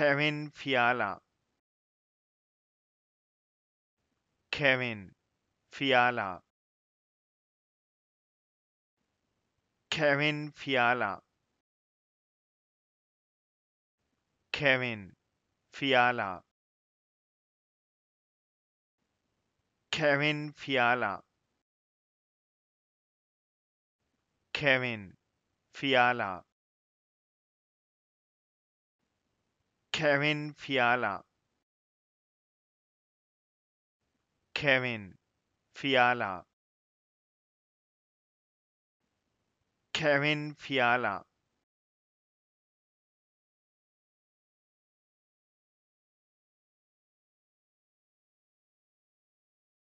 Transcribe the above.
Kevin Fiala. Kevin Fiala. Kevin Fiala. Kevin Fiala. Kevin Fiala. Kevin Fiala. Karin Fiala. Karin Fiala. Karin Fiala.